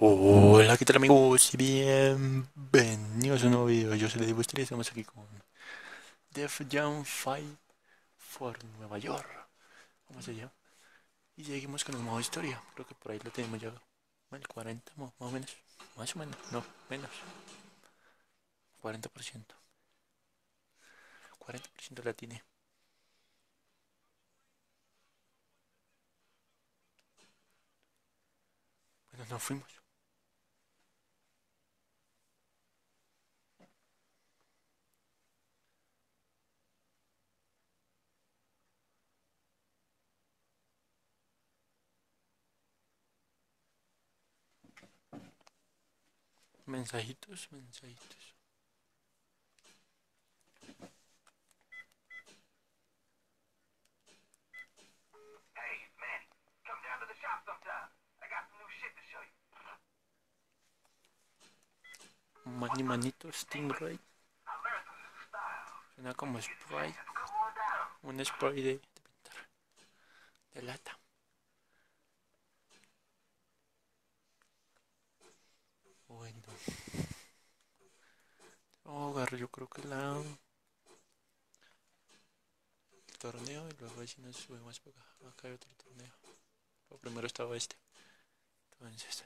Hola, ¿qué tal amigos? Bienvenidos a un nuevo video. Yo soy Lady y estamos aquí con Def Jam 5 for Nueva York. ¿Cómo se llama? Y seguimos con el modo historia. Creo que por ahí lo tenemos ya. Bueno, 40 más o menos. Más o menos. No, menos. 40%. 40% la tiene. Bueno, nos fuimos. Mensajitos, mensajitos. Hey, man, come down to the shop sometime. I got some new shit to show you. Mani manito Stingray. I learned some new styles. Suena como spray. Un spray de, de pintar. De lata. Bueno. Vamos a agarrar yo creo que la... El torneo y luego si nos subimos para acá. Acá hay otro torneo. Primero estaba este. Entonces...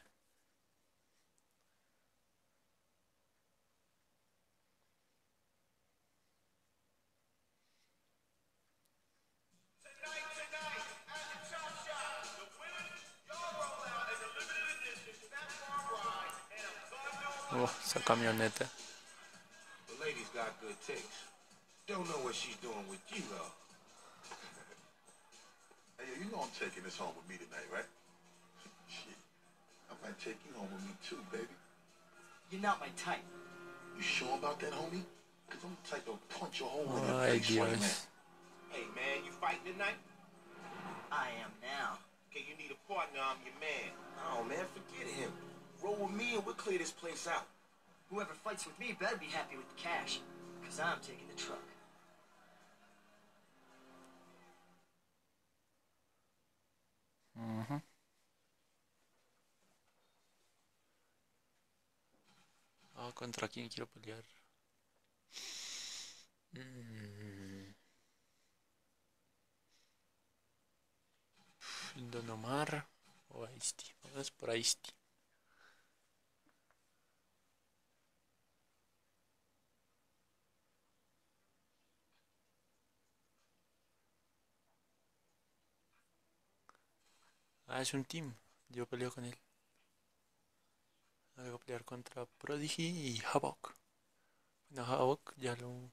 Oh, esa camioneta. The lady's got good taste. Don't know what she's doing with you, though. Hey, you know I'm taking this home with me tonight, right? Shit. I might take you home with me too, baby. You're not my type. You sure about that, homie? Cause I'm the type to punch a hole in your Ay, face right now. Dios. Hey, man, you fighting tonight? I am now. Okay, you need a partner. I'm your man. Oh, man, forget him. Roll with me and we'll clear this place out. Whoever fights with me better be happy with the cash, because I'm taking the truck. Ujú. Ah, ¿Contra quién quiero pelear? Mm. Don Omar o Aisti. Vamos por Aisti. Ah, es un team. Yo peleo con él. Voy a pelear contra Prodigy y Havok. Bueno, Havok ya lo.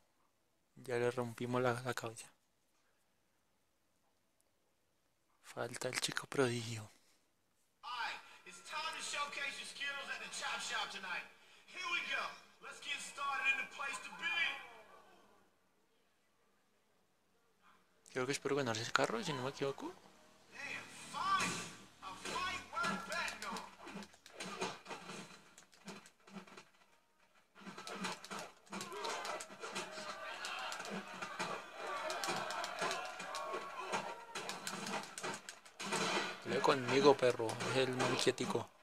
Ya le rompimos la, la cabeza. Falta el chico prodigio. Creo que espero ganarse el carro, si no me equivoco. Conmigo, perro. Es el manquietico.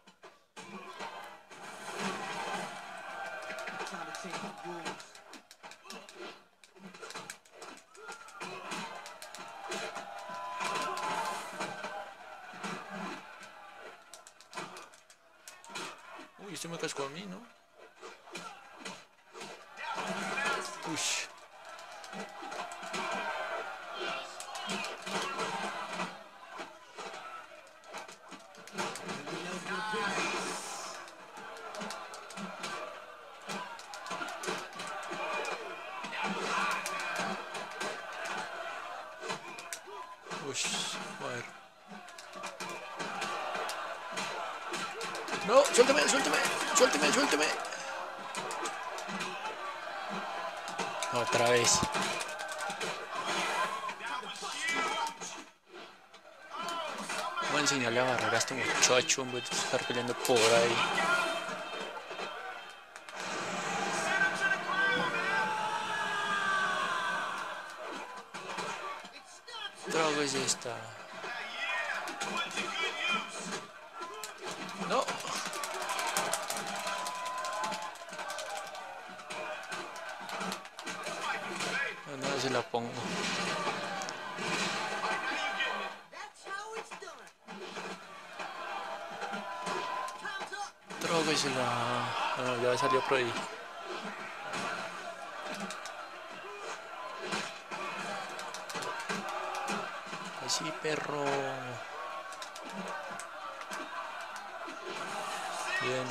Cascó a mí, ¿no? Ush. No, suéltame, suéltame, suéltame, suéltame. Otra vez. Voy a enseñarle a barrer a este muchacho en vez de estar peleando por ahí. droga es esta? Up. Tróguesela. Bueno, ya salió por ahí. Así, perro. Bien.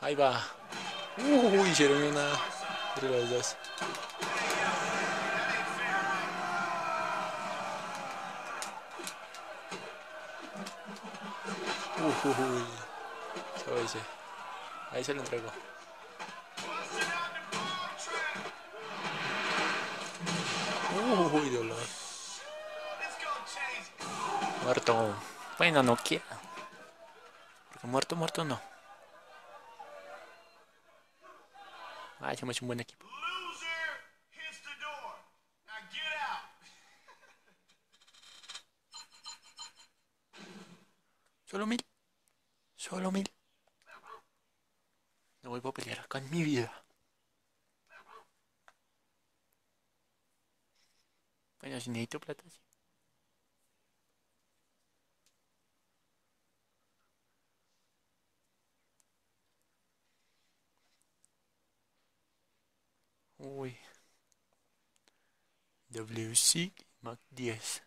Ahí va. Uy, hicieron una entre los dos. Uy, se dice. Ahí se lo entrego. Uy, dolor. Muerto. Bueno, no quiera. Porque muerto, muerto no. Ay, somos un buen equipo. Solo mil. Solo mil. No vuelvo a pelear acá mi vida. Bueno, si necesito plata. Uy. WC Mac 10.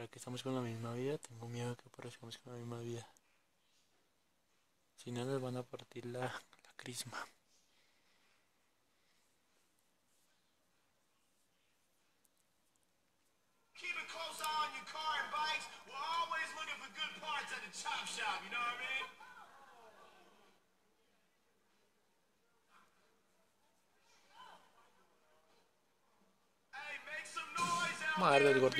¿Será que estamos con la misma vida? Tengo miedo que parezcamos con la misma vida. Si no, nos van a partir la, la crisma. Shop, you know what I mean? Daddy. Now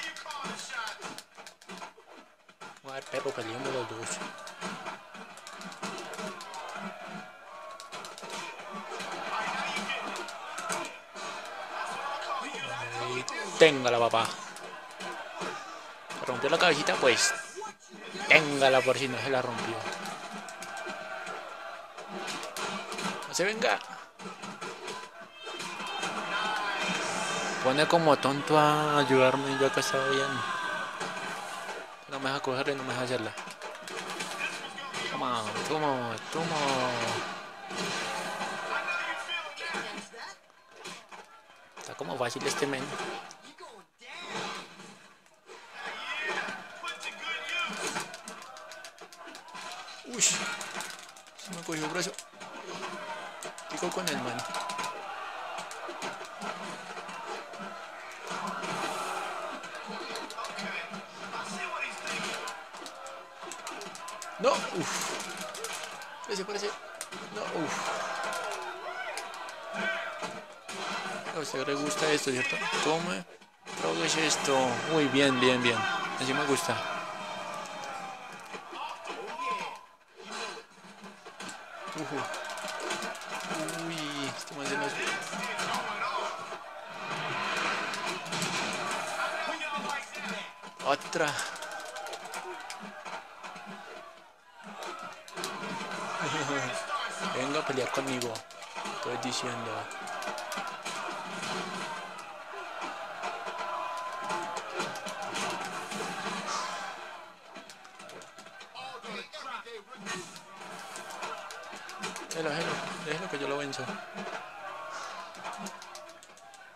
you call the shot. Madre perro peleando los dos. Téngala, papá. ¿Se rompió la cabecita? Pues téngala por si no se la rompió. No se venga. Pone como tonto a ayudarme, yo acá estaba bien. No me deja cogerla y no me deja hacerla. Toma, toma, toma. Está como fácil este men. Uy, se me cogió el brazo. Pico con el man. No, uff. Parece, parece. No, uff. A usted le gusta esto, ¿cierto? Tome. Tróguese esto. Uy, bien, bien, bien. Así me gusta.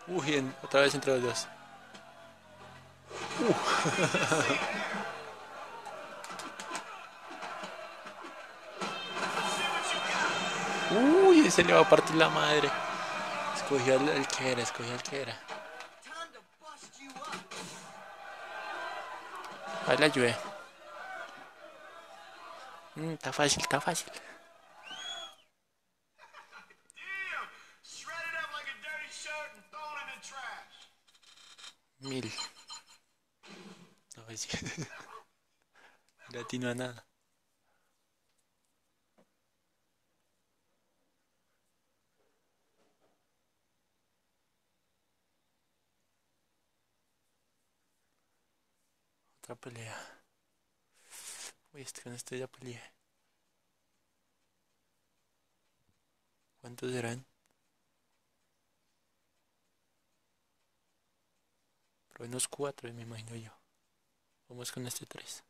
Uy, en- otra vez entre los dos. Uy, se le va a partir la madre. Escogió el que era, escogió el que era. Ahí la ayudé. Mm, está fácil, está fácil. Mil. No atino a nada. Otra pelea. Uy, este con este ya peleé. ¿Cuántos serán? Por unos cuatro, me imagino yo. Vamos con este tres.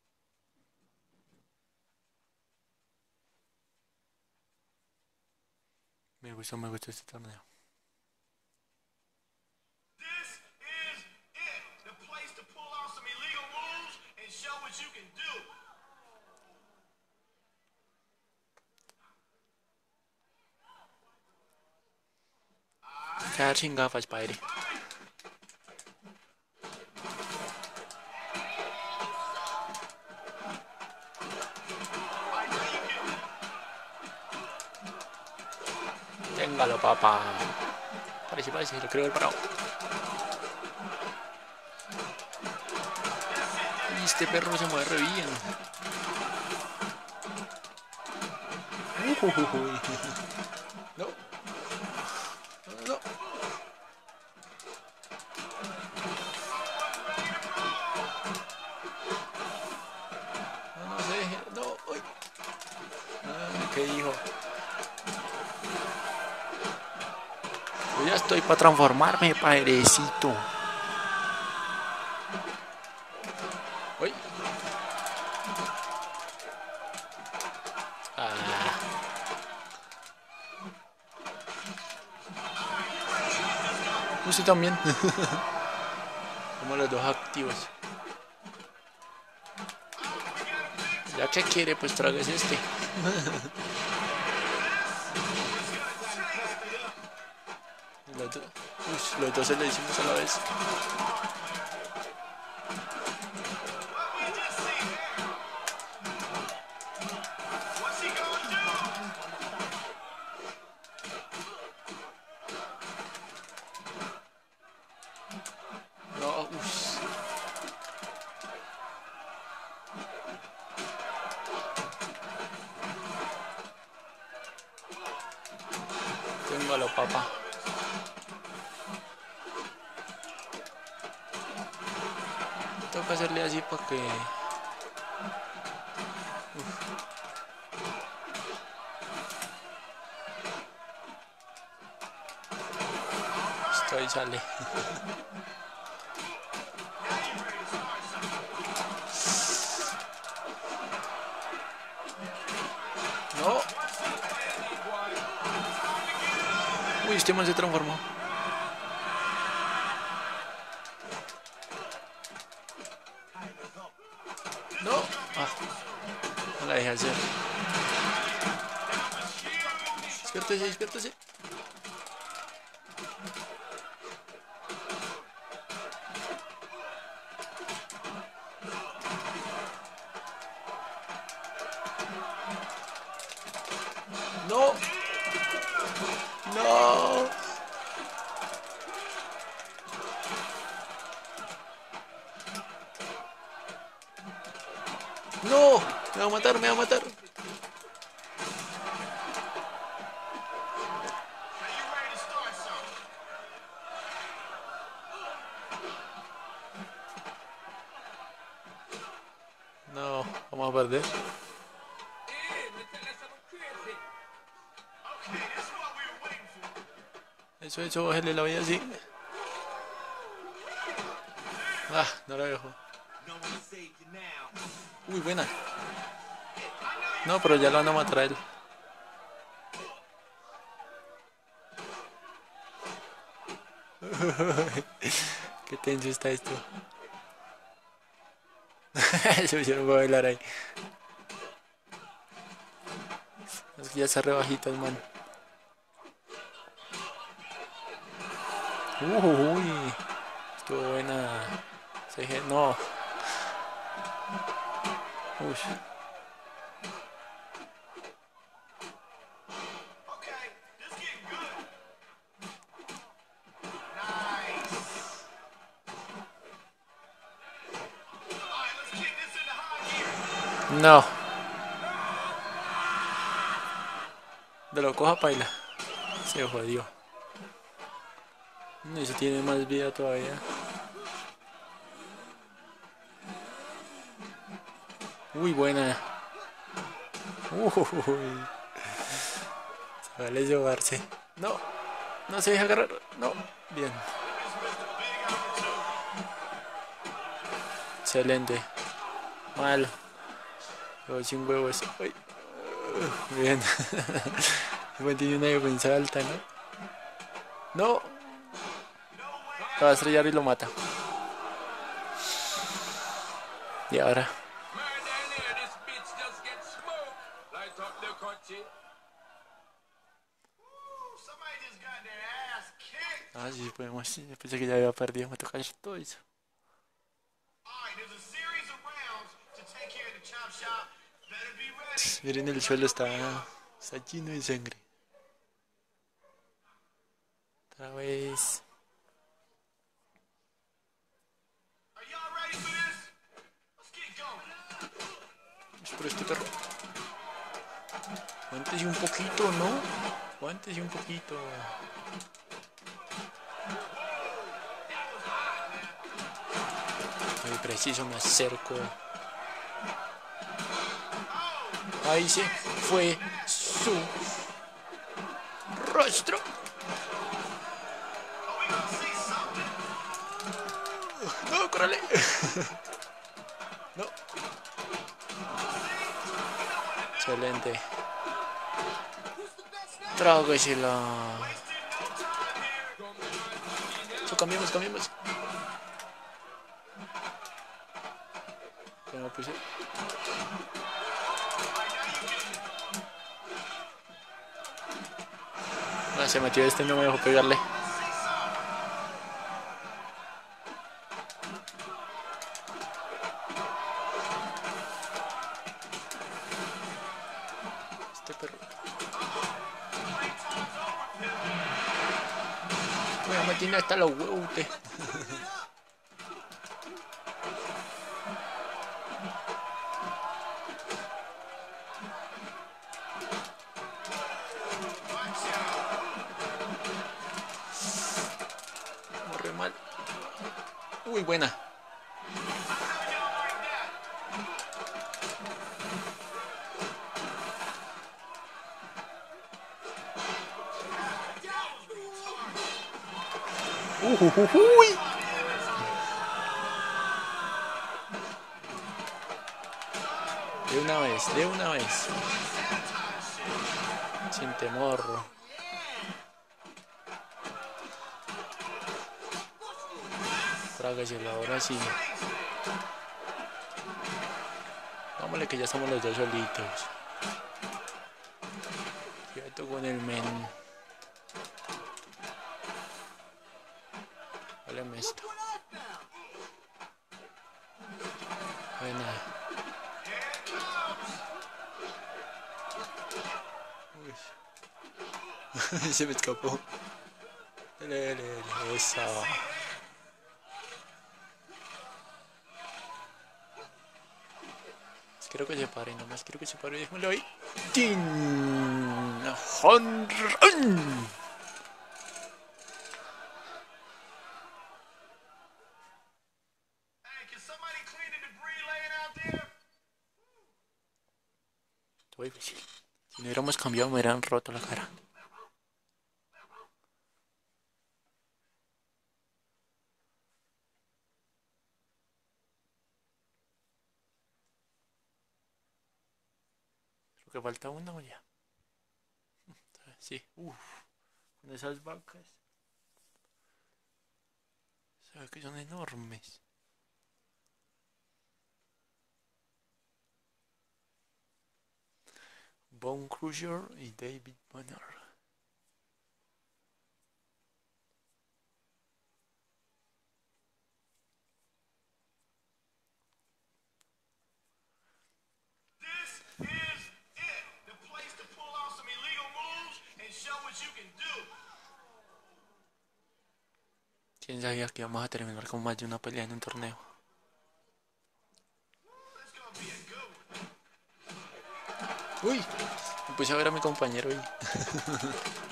Me gustó, me gustó este torneo. This is it. The Téngalo, papá. Parece, parece, lo creo el parado. Y este perro se mueve re bien. Ujujujuy. No. No, no. No, deje. No, uy. Ah, ¿Qué dijo? Ya estoy para transformarme, padrecito. Uy. Ah. Usted también. Como los dos activos. Ya que quiere, pues tragues este. Los dos se lo hicimos a la vez. What's he gonna do? Toca hacerle así para que... Uf. Sale. No. Uy, este man se transformó. No la dejé hacer. Despiértese, despiértese. No. No. No. Me va a matar, me va a matar. No, vamos a perder. Eso, eso, bájale la vida así. Ah, no la dejo. Uy, buena. No, pero ya lo van a matar a él. Qué tenso está esto. Yo no voy a bailar ahí. Es que ya está rebajito el man. Uy, estuvo buena. No. Gear. No. De lo coja paila. Se jodió. No, Eso tiene más vida todavía. Uy, buena. Uy. Se vale llevarse. No. No se deja agarrar. No. Bien. Excelente. Mal. Luego sin huevos. Uy. Bien. Igual tiene una defensa alta, ¿no? No. Lo va a estrellar y lo mata. Y ahora. Ah, sí, podemos. Yo pensé que ya había perdido. Me toca hacer todo eso. Miren, el suelo está, está lleno de sangre. Otra vez. Es por este perro. Aguántese un poquito, ¿no? Aguántese un poquito. Muy preciso, me acerco. Ahí se fue su rostro. No, córrele. No. Excelente. Trágasela. So, cambiamos, cambiamos. Ya me puse. No, se metió este, no me dejó pegarle. Hasta los huevos usted. Corre mal. Uy, buena. Uy. De una vez, de una vez. Sin temor. Trágaselo ahora sí. Vámonos que ya estamos los dos solitos. Quieto con el men. Váleme esto. Buena. Uy. Se me escapó. Esa. Quiero que se pare, nomás quiero que se pare. Déjamelo ahí. ¡Tin! ¡Hon run! Estuvo difícil. Si no hubiéramos cambiado, me hubieran roto la cara. Falta una o ya. Sí, uff. Con esas vacas. Se que son enormes. Bone Crusher y David Banner. ¿Quién sabía que íbamos a terminar con más de una pelea en un torneo? Uy, me puse a ver a mi compañero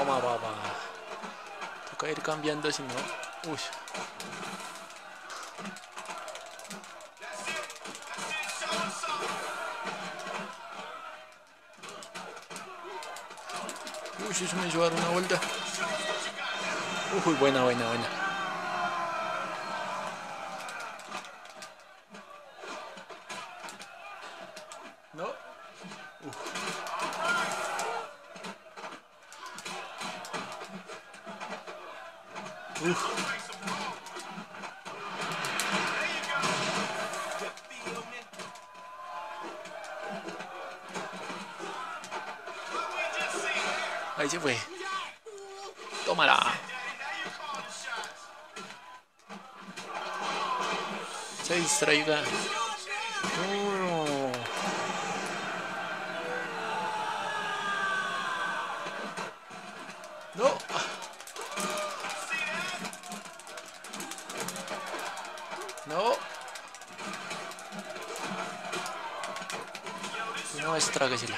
Toma, papá. Toca ir cambiando si no. Uy. Uy, eso me dar una vuelta. Uy, buena, buena, buena. No. No. No es tráguesela.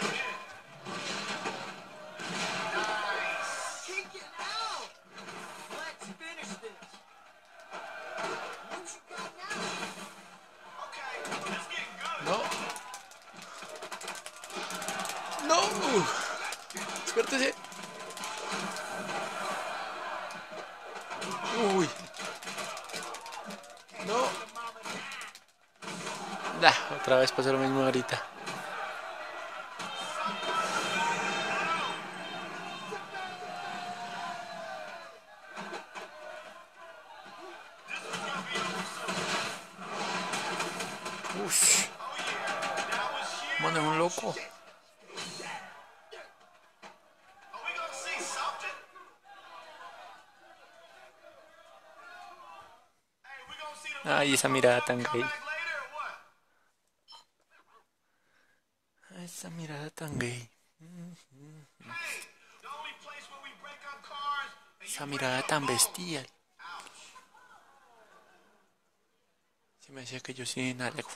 Ay, esa mirada tan gay. Esa mirada tan gay. Esa mirada tan bestial. Se me decía que yo sí en algo.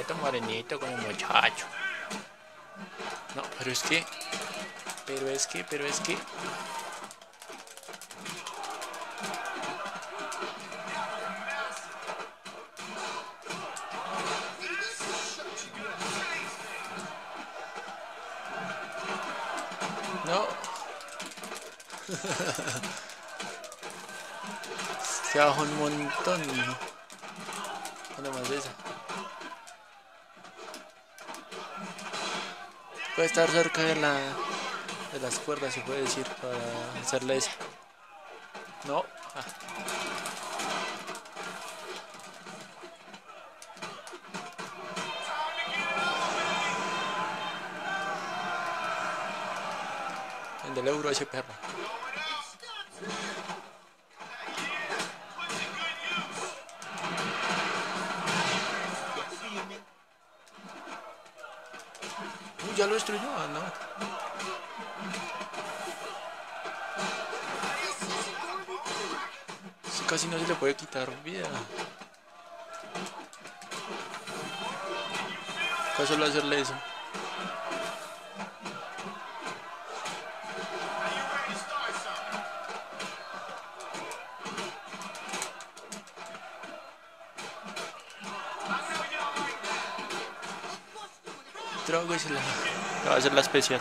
Esto morenito con el muchacho. No, pero es que. Pero es que, pero es que. No. Se bajó un montón. Bueno, más de esa. Puede estar cerca de la de las cuerdas, se puede decir, para hacerle esa. No. Ah. El del euro ese perro. Ya lo destruyó, ah, no. Casi no se le puede quitar vida. Acá solo hacerle eso. Droga y se la... va a hacer la especial.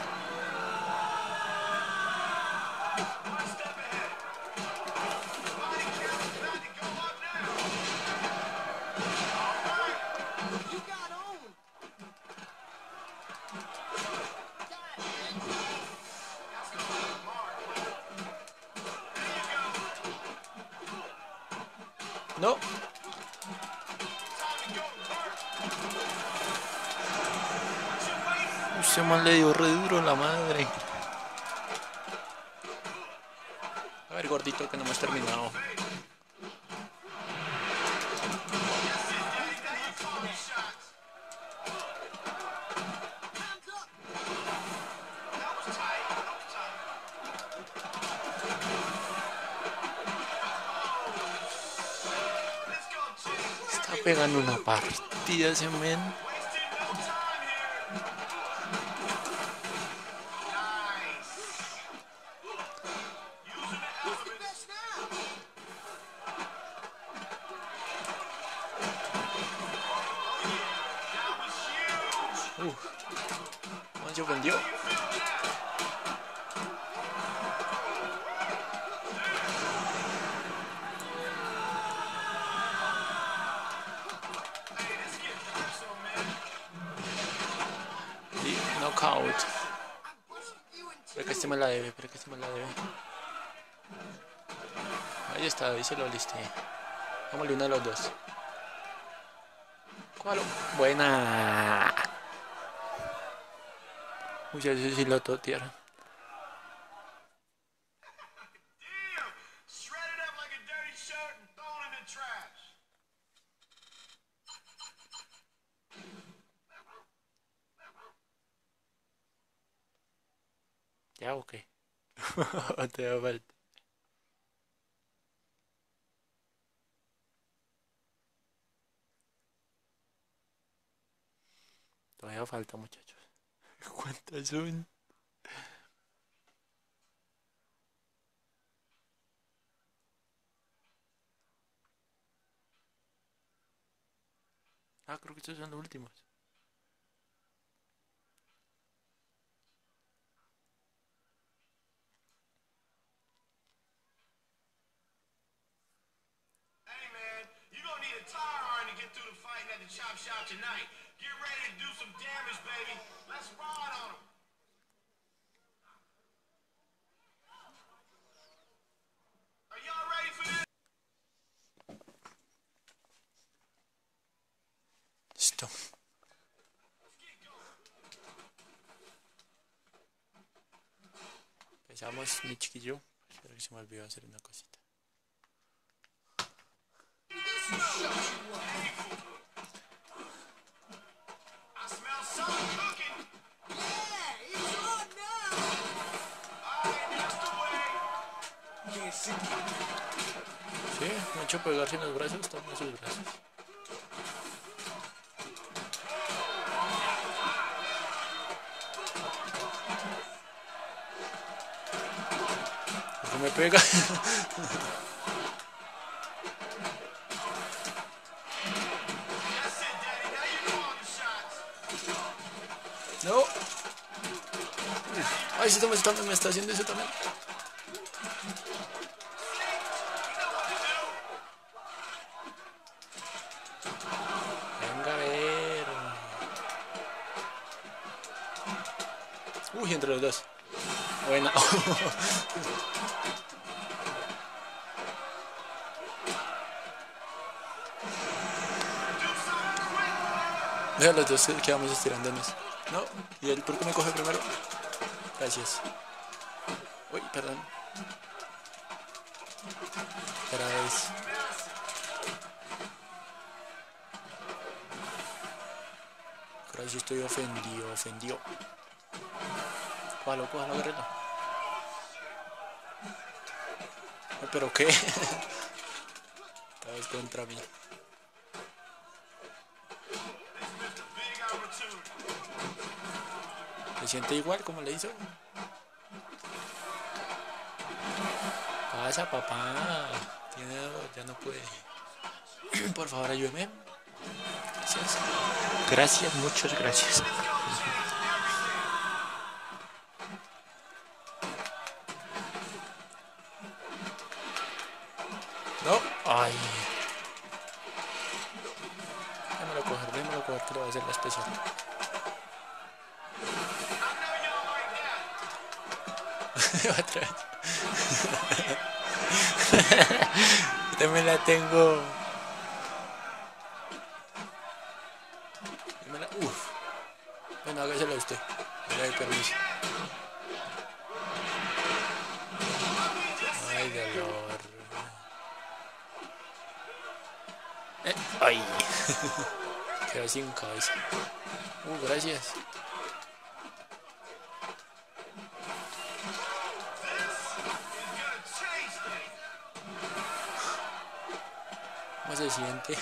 Man le dio re duro la madre. A ver, gordito, que no hemos terminado. Está pegando una partida ese men. Se knockout. Espera que este me la debe, espera que este me la debe. Ahí está, ahí se lo listé. Vámonos uno de los dos. ¿Cuál? Buena. Uy, ese sí lo totearon. Damn! Shredded up like a dirty shirt and thrown in the trash. ¿Ya o qué? ¿O te da falta? Todavía falta, muchachos. ¿Cuántas son? Ah, creo que estos son los últimos. Hey man, you're gonna need a tire iron to get through the fighting at the chop shop tonight. Get ready to do some damage, baby. Let's ride on them. Are y'all ready for this? Listo. Empezamos, mi chiquillo. Espero que se me olvidó hacer una cosita. Mucho pegarse en los brazos, toma sus brazos. ¿Por qué me pega? No. Ay, está, me está haciendo eso también. Entre los dos. Buena. Los dos que vamos estirándonos. No, y él, ¿por qué me coge primero? Gracias. Uy, perdón. Otra vez. Sí estoy ofendido, ofendido. Cójalo, cójalo, guerrero. ¿Pero qué? Esta vez contra mí. ¿Se siente igual como le hizo? Pasa, papá. Tiene, ya no puede. Por favor, ayúdeme. Gracias. Gracias, muchas gracias. Ay. Démelo coger, démelo coger que le va a hacer la especial. Otra vez. También la tengo. Démela. Uf. Bueno, hágasela usted. Le doy permiso. Ay. Quedó sin cabeza. Uh, gracias. ¿Cómo se siente?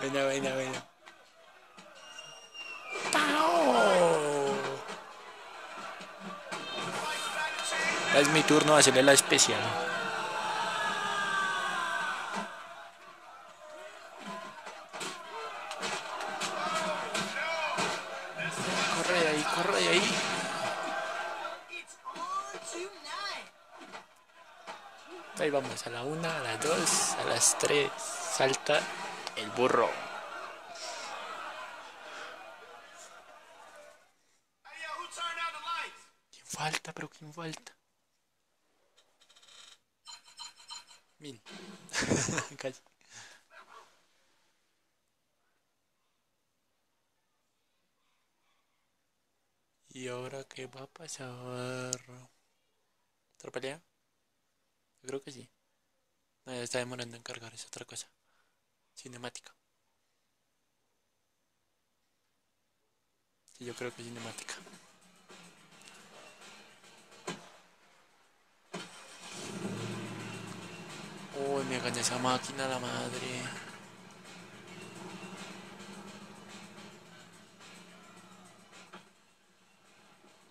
buena, buena. ¡Pau! Es mi turno de hacerle la especial. Ahí. Vamos, a la una, a las dos, a las tres. Salta el burro. ¿Quién falta? ¿Pero quién falta? Min. Casi. ¿Y ahora qué va a pasar? ¿Otra? Yo creo que sí. No, ya está demorando en cargar, es otra cosa. Cinemática. Sí, yo creo que cinemática. Uy, me gané esa máquina, la madre.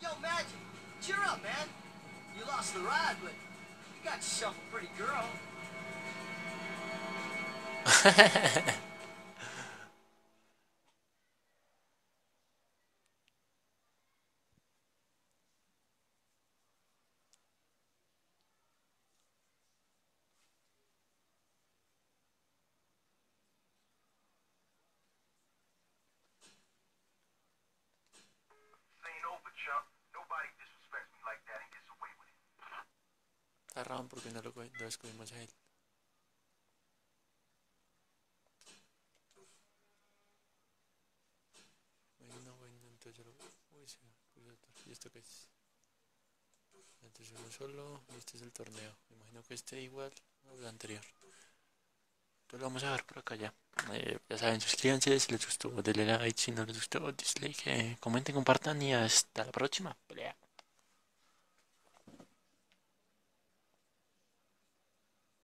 Yo, Magic, cheer up, man. You lost the ride, but you got yourself a pretty girl. Porque no lo, lo descubrimos a él. Bueno, bueno, entonces lo... Uy, se. ¿Y esto qué es? Entonces uno solo y este es el torneo. Imagino que esté igual al anterior. Entonces lo vamos a ver por acá ya. Eh, ya saben, suscríbanse si les gustó, denle like, si no les gustó, dislike, eh, comenten, compartan y hasta la próxima pelea.